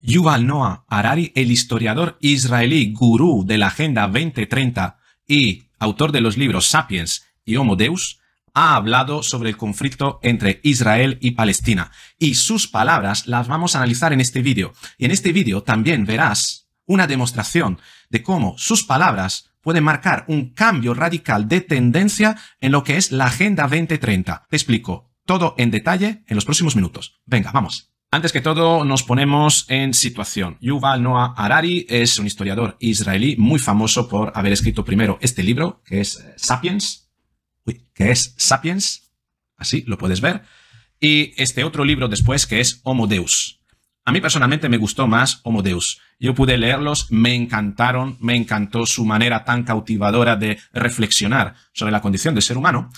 Yuval Noah Harari, el historiador israelí gurú de la Agenda 2030 y autor de los libros Sapiens y Homo Deus, ha hablado sobre el conflicto entre Israel y Palestina. Y sus palabras las vamos a analizar en este vídeo. Y en este vídeo también verás una demostración de cómo sus palabras pueden marcar un cambio radical de tendencia en lo que es la Agenda 2030. Te explico todo en detalle en los próximos minutos. Venga, vamos. Antes que todo, nos ponemos en situación. Yuval Noah Harari es un historiador israelí muy famoso por haber escrito primero este libro, que es eh, Sapiens, que es Sapiens, así lo puedes ver, y este otro libro después, que es Homo Deus. A mí personalmente me gustó más Homo Deus. Yo pude leerlos, me encantaron, me encantó su manera tan cautivadora de reflexionar sobre la condición del ser humano,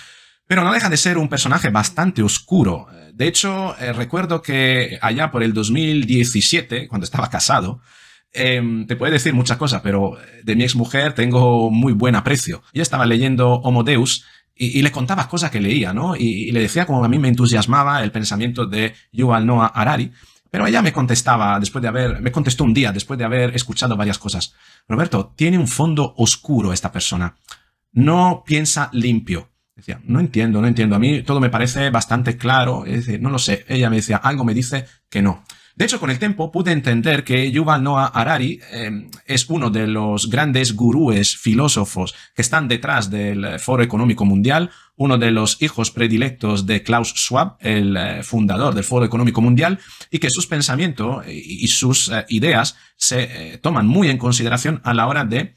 pero no deja de ser un personaje bastante oscuro. De hecho, eh, recuerdo que allá por el 2017, cuando estaba casado, em, te puede decir muchas cosas, pero de mi exmujer tengo muy buen aprecio. Yo estaba leyendo Homo Deus y, le contaba cosas que leía, ¿no? Y, le decía como a mí me entusiasmaba el pensamiento de Yuval Noah Harari. Pero ella me contestaba, después de haber, me contestó un día, después de haber escuchado varias cosas. Roberto, tiene un fondo oscuro esta persona. No piensa limpio. No entiendo, no entiendo. A mí todo me parece bastante claro. Es decir, no lo sé. Ella me decía, algo me dice que no. De hecho, con el tiempo pude entender que Yuval Noah Harari em, es uno de los grandes gurúes filósofos que están detrás del Foro Económico Mundial, uno de los hijos predilectos de Klaus Schwab, el eh, fundador del Foro Económico Mundial, y que sus pensamientos y, sus eh, ideas se eh, toman muy en consideración a la hora de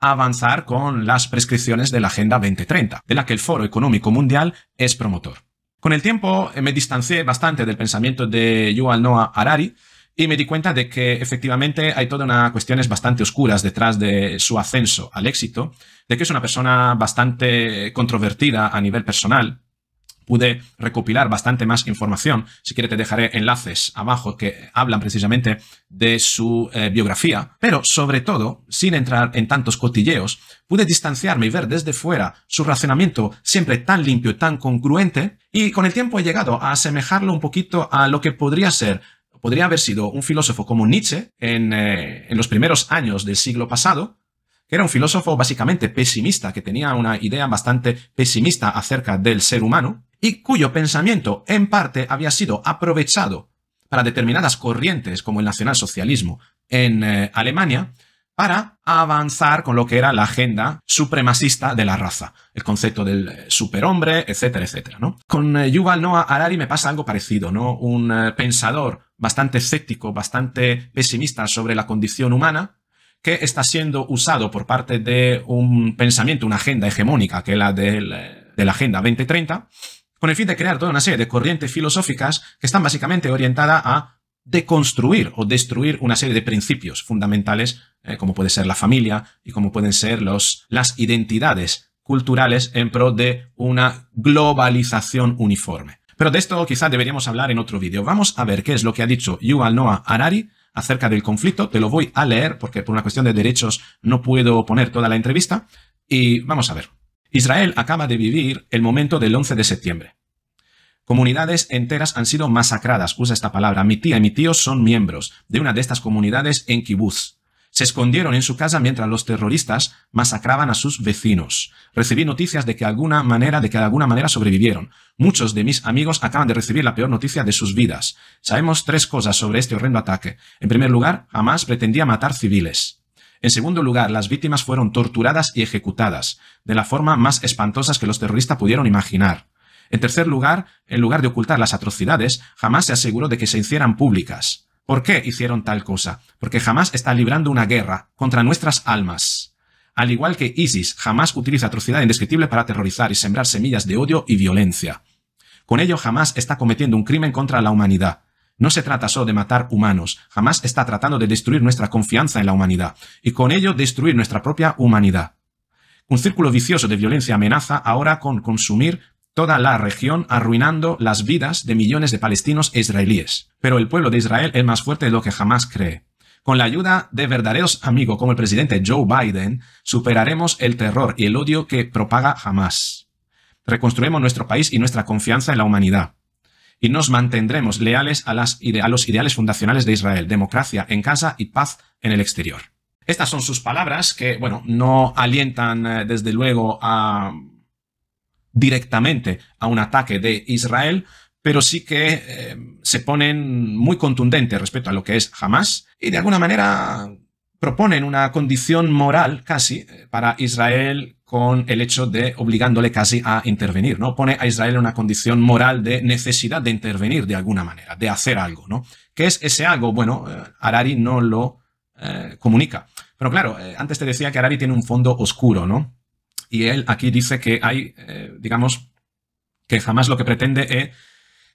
avanzar con las prescripciones de la Agenda 2030, de la que el Foro Económico Mundial es promotor. Con el tiempo eh, me distancié bastante del pensamiento de Yuval Noah Harari y me di cuenta de que efectivamente hay todas unas cuestiones bastante oscuras detrás de su ascenso al éxito, de que es una persona bastante controvertida a nivel personal, pude recopilar bastante más información. Si quieres te dejaré enlaces abajo que hablan precisamente de su eh, biografía. Pero sobre todo, sin entrar en tantos cotilleos, pude distanciarme y ver desde fuera su razonamiento siempre tan limpio y tan congruente. Y con el tiempo he llegado a asemejarlo un poquito a lo que podría ser podría haber sido un filósofo como Nietzsche en, eh, en los primeros años del siglo pasado, que era un filósofo básicamente pesimista, que tenía una idea bastante pesimista acerca del ser humano, y cuyo pensamiento en parte había sido aprovechado para determinadas corrientes como el nacionalsocialismo en eh, Alemania para avanzar con lo que era la agenda supremacista de la raza, el concepto del eh, superhombre, etcétera, etcétera. Con eh, Yuval Noah Harari me pasa algo parecido, ¿no? Un pensador bastante escéptico, bastante pesimista sobre la condición humana, que está siendo usado por parte de un pensamiento, una agenda hegemónica, que es la de la Agenda 2030, con el fin de crear toda una serie de corrientes filosóficas que están básicamente orientadas a deconstruir o destruir una serie de principios fundamentales, eh, como puede ser la familia y como pueden ser los, las identidades culturales en pro de una globalización uniforme. Pero de esto quizá deberíamos hablar en otro vídeo. Vamos a ver qué es lo que ha dicho Yuval Noah Harari acerca del conflicto. Te lo voy a leer porque por una cuestión de derechos no puedo poner toda la entrevista. Y vamos a ver. Israel acaba de vivir el momento del 11 de septiembre. Comunidades enteras han sido masacradas, usa esta palabra. Mi tía y mi tío son miembros de una de estas comunidades en Kibbutz. Se escondieron en su casa mientras los terroristas masacraban a sus vecinos. Recibí noticias de que alguna manera, de que de alguna manera sobrevivieron. Muchos de mis amigos acaban de recibir la peor noticia de sus vidas. Sabemos tres cosas sobre este horrendo ataque. En primer lugar, jamás pretendía matar civiles. En segundo lugar, las víctimas fueron torturadas y ejecutadas, de la forma más espantosa que los terroristas pudieron imaginar. En tercer lugar, en lugar de ocultar las atrocidades, jamás se aseguró de que se hicieran públicas. ¿Por qué hicieron tal cosa? Porque jamás está librando una guerra contra nuestras almas. Al igual que ISIS, jamás utiliza atrocidad indescriptible para aterrorizar y sembrar semillas de odio y violencia. Con ello jamás está cometiendo un crimen contra la humanidad. No se trata solo de matar humanos, jamás está tratando de destruir nuestra confianza en la humanidad y con ello destruir nuestra propia humanidad. Un círculo vicioso de violencia amenaza ahora con consumir toda la región arruinando las vidas de millones de palestinos e israelíes. Pero el pueblo de Israel es más fuerte de lo que jamás cree. Con la ayuda de verdaderos amigos como el presidente Joe Biden, superaremos el terror y el odio que propaga jamás. Reconstruimos nuestro país y nuestra confianza en la humanidad. Y nos mantendremos leales a, los ideales fundacionales de Israel, democracia en casa y paz en el exterior. Estas son sus palabras que, bueno, no alientan eh, desde luego directamente a un ataque de Israel, pero sí que eh, se ponen muy contundentes respecto a lo que es Hamas y de alguna manera proponen una condición moral casi eh, para Israel con el hecho de obligándole casi a intervenir, ¿no? Pone a Israel en una condición moral de necesidad de intervenir de alguna manera, de hacer algo, ¿no? ¿Qué es ese algo? Bueno, eh, Harari no lo eh, comunica. Pero claro, antes te decía que Harari tiene un fondo oscuro, ¿no? Y él aquí dice que hay, digamos, que jamás lo que pretende es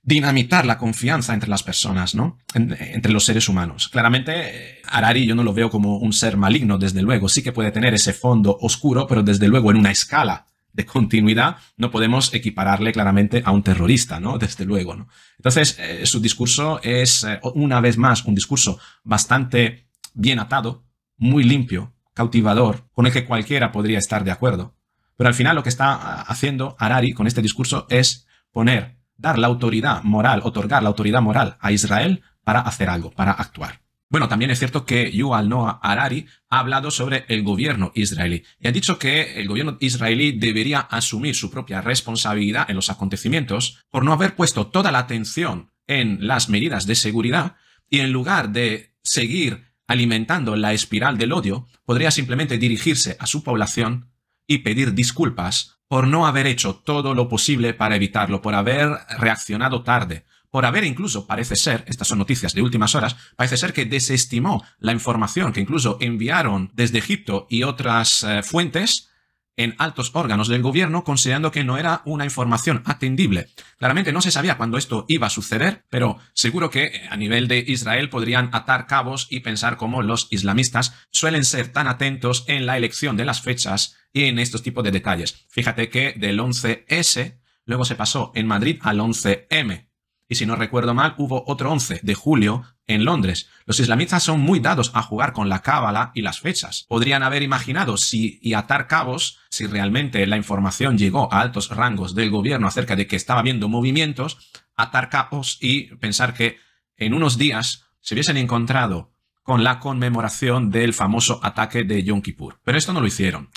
dinamitar la confianza entre las personas, ¿no? entre los seres humanos. Claramente, Harari yo no lo veo como un ser maligno, desde luego. Sí que puede tener ese fondo oscuro, pero desde luego en una escala de continuidad no podemos equipararle claramente a un terrorista, ¿no? Desde luego, ¿no? Entonces, eh, su discurso es, eh, una vez más, un discurso bastante bien atado, muy limpio, cautivador, con el que cualquiera podría estar de acuerdo. Pero al final lo que está ah, haciendo Harari con este discurso es poner dar la autoridad moral, otorgar la autoridad moral a Israel para hacer algo, para actuar. Bueno, también es cierto que Yuval Noah Harari ha hablado sobre el gobierno israelí y ha dicho que el gobierno israelí debería asumir su propia responsabilidad en los acontecimientos por no haber puesto toda la atención en las medidas de seguridad y en lugar de seguir alimentando la espiral del odio, podría simplemente dirigirse a su población y pedir disculpas por no haber hecho todo lo posible para evitarlo, por haber reaccionado tarde, por haber incluso, parece ser, estas son noticias de últimas horas, parece ser que desestimó la información que incluso enviaron desde Egipto y otras eh, fuentes en altos órganos del gobierno, considerando que no era una información atendible. Claramente no se sabía cuándo esto iba a suceder, pero seguro que eh, a nivel de Israel podrían atar cabos y pensar cómo los islamistas suelen ser tan atentos en la elección de las fechas y en estos tipos de detalles. Fíjate que del 11S luego se pasó en Madrid al 11M. Y si no recuerdo mal, hubo otro 11 de julio en Londres. Los islamistas son muy dados a jugar con la cábala y las fechas. Podrían haber imaginado si y atar cabos si realmente la información llegó a altos rangos del gobierno acerca de que estaba habiendo movimientos, atar cabos y pensar que en unos días se hubiesen encontrado con la conmemoración del famoso ataque de Yom Kippur. Pero esto no lo hicieron.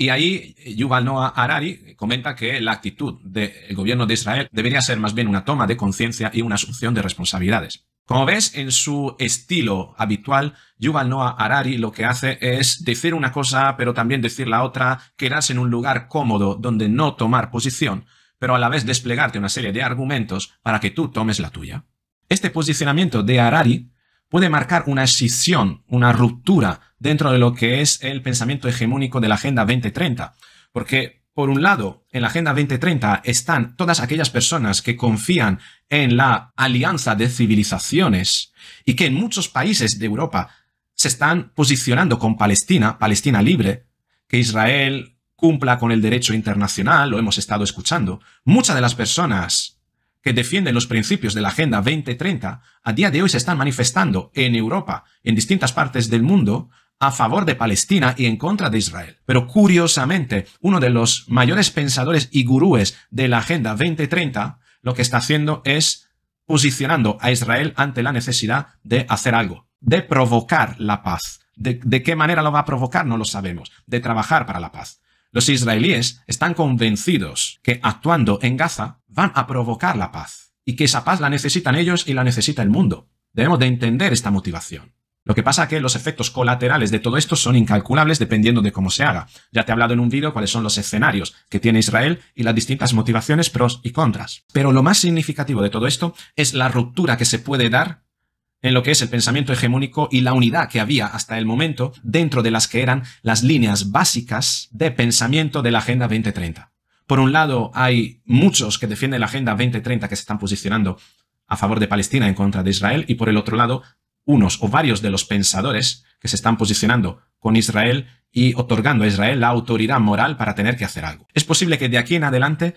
Y ahí Yuval Noah Harari comenta que la actitud del gobierno de Israel debería ser más bien una toma de conciencia y una asunción de responsabilidades. Como ves, en su estilo habitual, Yuval Noah Harari lo que hace es decir una cosa, pero también decir la otra, quedarse en un lugar cómodo donde no tomar posición, pero a la vez desplegarte una serie de argumentos para que tú tomes la tuya. Este posicionamiento de Harari puede marcar una escisión, una ruptura dentro de lo que es el pensamiento hegemónico de la Agenda 2030. Porque, por un lado, en la Agenda 2030 están todas aquellas personas que confían en la alianza de civilizaciones y que en muchos países de Europa se están posicionando con Palestina, Palestina libre, que Israel cumpla con el derecho internacional, lo hemos estado escuchando. Muchas de las personas que defienden los principios de la Agenda 2030 a día de hoy se están manifestando en Europa, en distintas partes del mundo, a favor de Palestina y en contra de Israel. Pero curiosamente, uno de los mayores pensadores y gurúes de la Agenda 2030 lo que está haciendo es posicionando a Israel ante la necesidad de hacer algo, de provocar la paz. De, qué manera lo va a provocar? No lo sabemos. De trabajar para la paz. Los israelíes están convencidos que actuando en Gaza van a provocar la paz y que esa paz la necesitan ellos y la necesita el mundo. Debemos de entender esta motivación. Lo que pasa es que los efectos colaterales de todo esto son incalculables dependiendo de cómo se haga. Ya te he hablado en un vídeo cuáles son los escenarios que tiene Israel y las distintas motivaciones pros y contras. Pero lo más significativo de todo esto es la ruptura que se puede dar en lo que es el pensamiento hegemónico y la unidad que había hasta el momento dentro de las que eran las líneas básicas de pensamiento de la Agenda 2030. Por un lado, hay muchos que defienden la Agenda 2030 que se están posicionando a favor de Palestina en contra de Israel y por el otro lado, unos o varios de los pensadores que se están posicionando con Israel y otorgando a Israel la autoridad moral para tener que hacer algo. Es posible que de aquí en adelante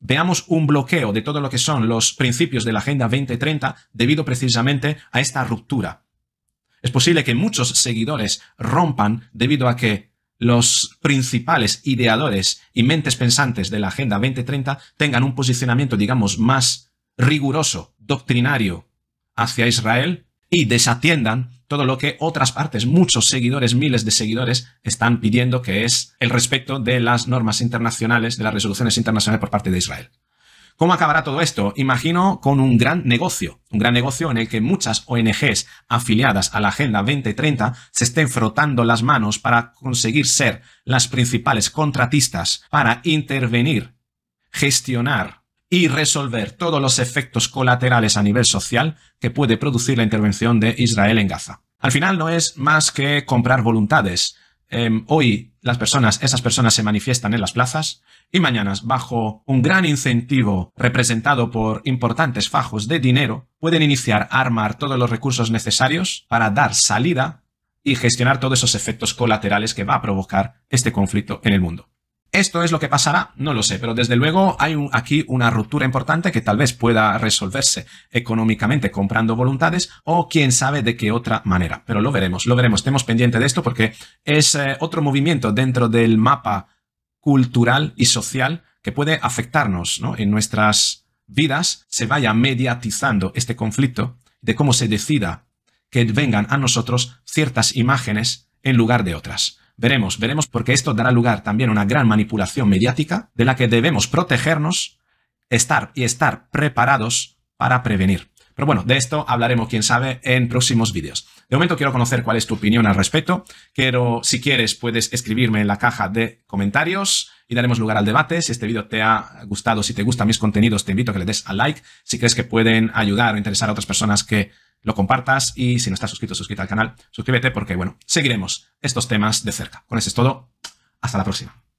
veamos un bloqueo de todo lo que son los principios de la Agenda 2030 debido precisamente a esta ruptura. Es posible que muchos seguidores rompan debido a que los principales ideadores y mentes pensantes de la Agenda 2030 tengan un posicionamiento, digamos, más riguroso, doctrinario hacia Israel y desatiendan todo lo que otras partes, muchos seguidores, miles de seguidores, están pidiendo, que es el respeto de las normas internacionales, de las resoluciones internacionales por parte de Israel. ¿Cómo acabará todo esto? Imagino con un gran negocio, un gran negocio en el que muchas ONGs afiliadas a la Agenda 2030 se estén frotando las manos para conseguir ser las principales contratistas para intervenir, gestionar y resolver todos los efectos colaterales a nivel social que puede producir la intervención de Israel en Gaza. Al final no es más que comprar voluntades. Em, hoy las personas, esas personas se manifiestan en las plazas y mañana, bajo un gran incentivo representado por importantes fajos de dinero, pueden iniciar a armar todos los recursos necesarios para dar salida y gestionar todos esos efectos colaterales que va a provocar este conflicto en el mundo. ¿Esto es lo que pasará? No lo sé, pero desde luego hay aquí una ruptura importante que tal vez pueda resolverse económicamente comprando voluntades o quién sabe de qué otra manera. Pero lo veremos, lo veremos. Estemos pendientes de esto porque es eh, otro movimiento dentro del mapa cultural y social que puede afectarnos en nuestras vidas, se vaya mediatizando este conflicto de cómo se decida que vengan a nosotros ciertas imágenes en lugar de otras. Veremos, veremos porque esto dará lugar también a una gran manipulación mediática de la que debemos protegernos, estar y estar preparados para prevenir. Pero bueno, de esto hablaremos, quién sabe, en próximos vídeos. De momento quiero conocer cuál es tu opinión al respecto. Quiero, si quieres, puedes escribirme en la caja de comentarios y daremos lugar al debate. Si este vídeo te ha gustado, si te gustan mis contenidos, te invito a que le des a like. Si crees que pueden ayudar o interesar a otras personas que lo compartas y si no estás suscrito, suscríbete al canal, suscríbete porque, bueno, seguiremos estos temas de cerca. Con eso es todo. Hasta la próxima.